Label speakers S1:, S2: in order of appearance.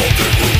S1: Nothing